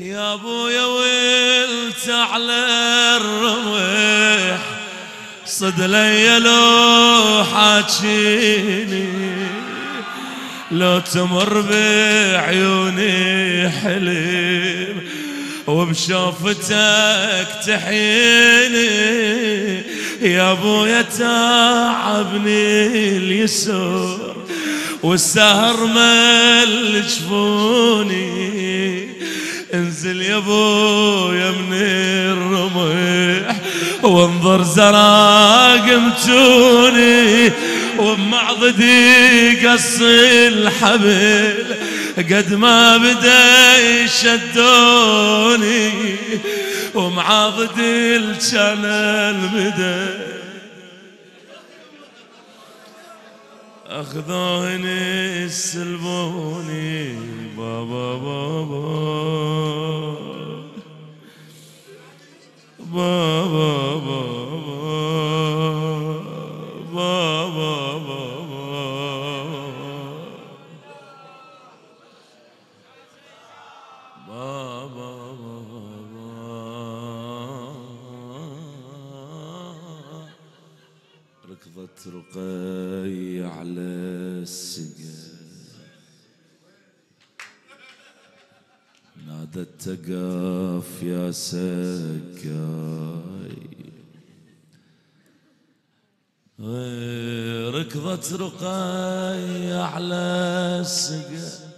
يا أبويا ولت على الرمح صد لي لو حاجيني لو تمر بعيوني حلم وبشوفتك تحيني يا أبويا تعبني اليسر والسهر مل جفوني انزل يا ابويا من الرمح وانظر زراق متوني وبمعضدي قص الحبل قد ما بدا يشدوني ومعاضدي كان المدى. أخذوني السلبوني ركضت رقي على السقا نادت تقف يا سكاي ركضت رقي على السقا.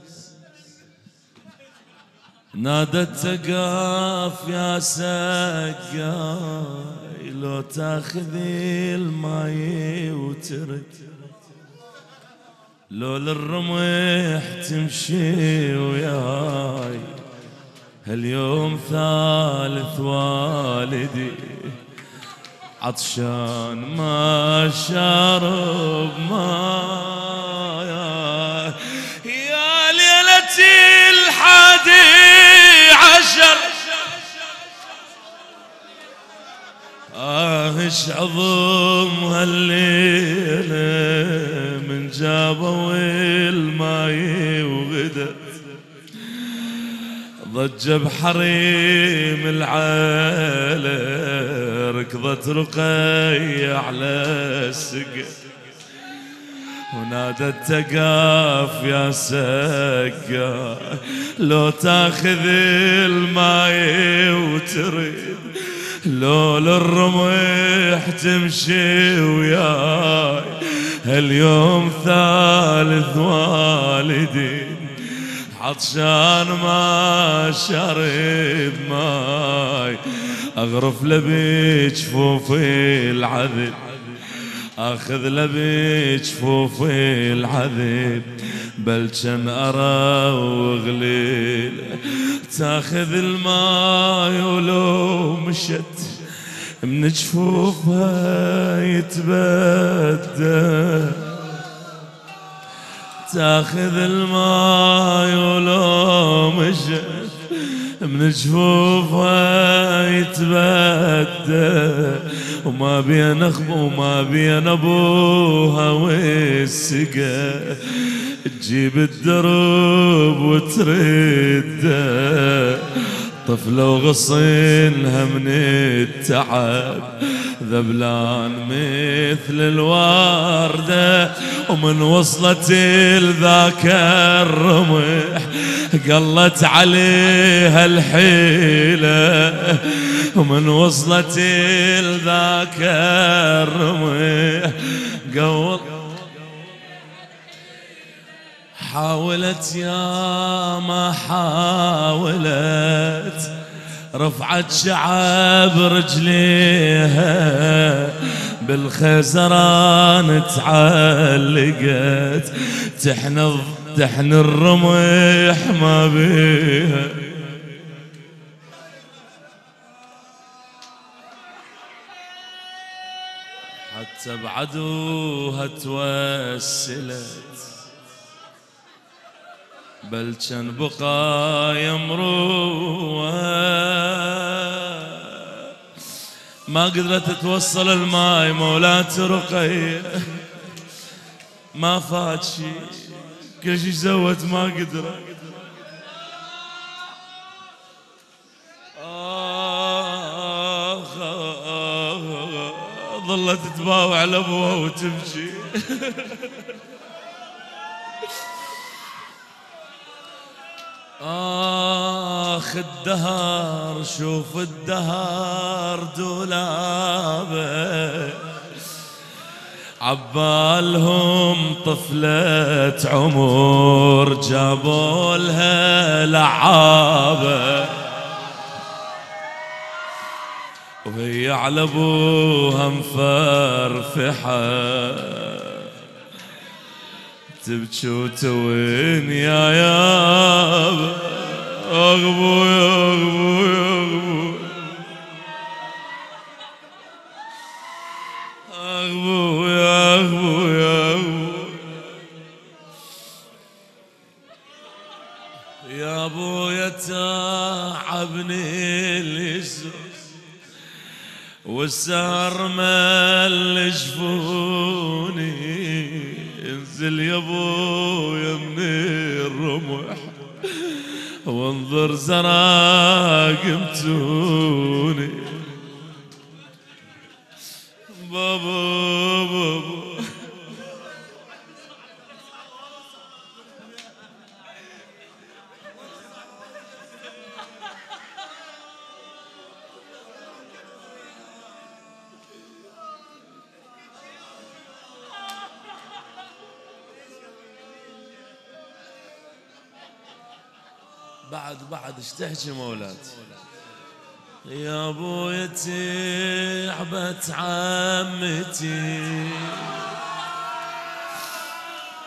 نادت تقف يا سقاي. لو تاخذي الماي وترد. لو للرمح تمشي وياي. هاليوم ثالث والدي. عطشان ما شرب ماي. إيش عظم هالليلة من جابوا الماي وغدت ضج بحريم العالة ركضت رقي على السقف. ونادت تقاف يا سقا لو تاخذ الماي وتريد لو للرمح تمشي وياي هاليوم ثالث والدي عطشان ما شرب ماي أغرف لبي جفوفي العذب أخذ لبي جفوفي العذب. بل كان اراوغ ليل تاخذ الماي ولو مشت من جفوفها يتبدل. تاخذ الماي ولو مشت من جفوفها يتبدل. وما بين اخبو وما بين أبوها والسقا. تجيب الدرب وترده. طفلة وغصنها من التعب ذبلان مثل الوردة ومن وصلت لذاك الرمح. قلت عليها الحيلة ومن وصلت لذاك الرمح. قوت حاولت يا ما حاولت رفعت شعب رجليها بالخزران تعلقت تحن تحن الرمح ما بيها. حتى بعدوها توسلت. بل كان بقى يمروا ما قدرت توصل الماي مولات رقية ما فات شيء كل شيء سوت ما قدرت آه، ظلت تباوع على ابوها وتبكي. آخ الدهر شوف الدهر دولابه. عبالهم طفلة عمر جابوا لها لعابة. وهي على أبوها مفرفحة. تبكي وتوين يا يابا أغبو أغبو أغبو. أغبو يا أغبو يا أغبو. يا أبويا تعبني اليسر والسهر مل جفوني انزل يا ابويا من الرمح. وانظر زراقمتوني بابا بعد بعد إيش تحكي مولات يا أبويا تعبت عمتي.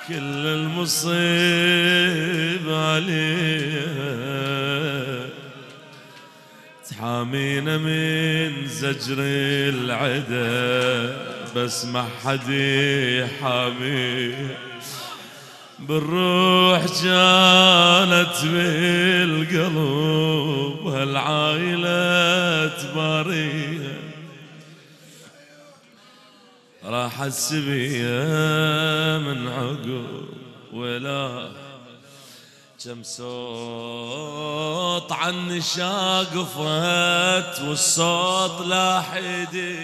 كل المصيب عليها. تحامينا من زجر العدا بس ما حد يحاميها. بالروح جانت بالقلب هالعائلة تباريها. راح السبية من عقب ولا كم صوت عني شاقفت والصوت لاحدي